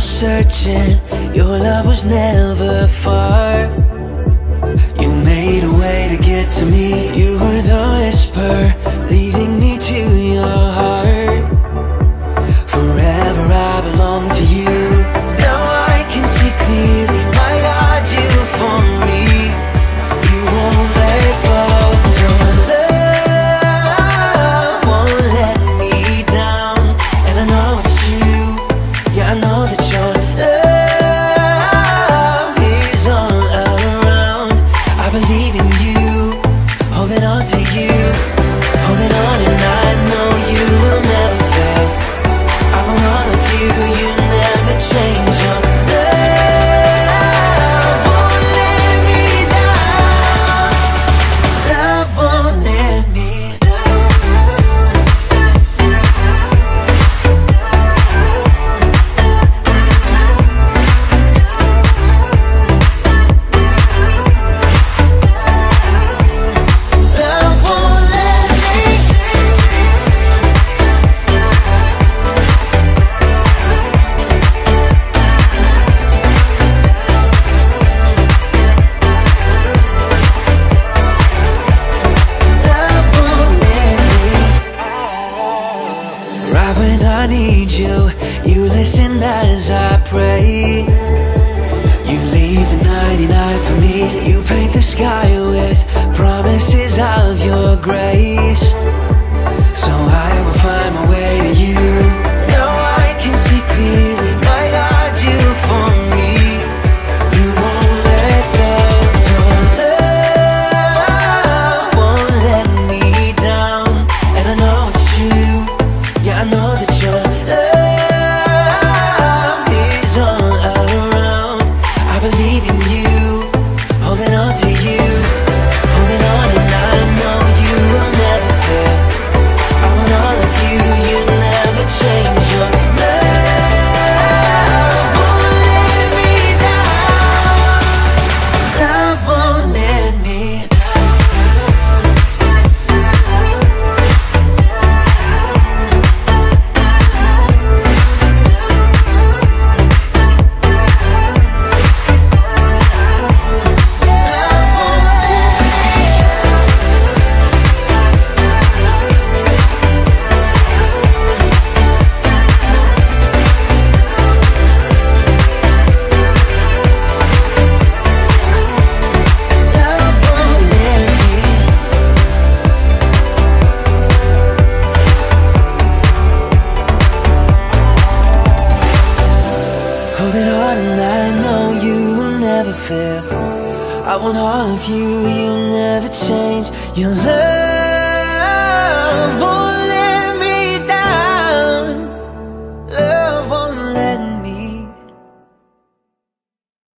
searching. Your love was never far. You made a way to get to me. You were the whisper. to you. you. You listen as I pray. You leave the 99 for me. You paint the sky with promises of your grace. out and I know you will never fail. I want all of you, you'll never change. Your love